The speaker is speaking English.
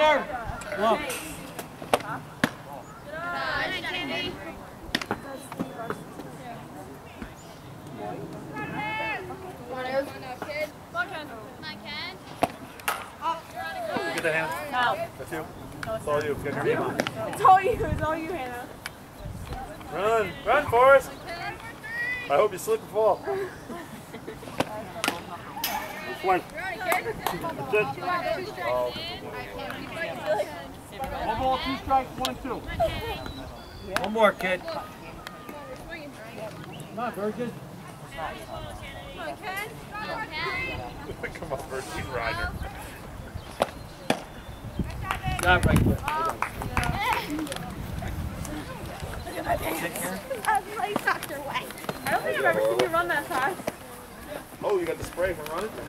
Ryder. Look. It's all you. Get your name. It's all you. It's all you, Hannah. Run. Run, Forrest. I hope you slip and fall. One. That's it. Oh. One ball, two strikes, one, two. One more, kid. Come on, Burgess. Come on, Bert. He's Ryder. Stop right there. I don't think I've ever seen you run that fast. Oh, you got the spray from running?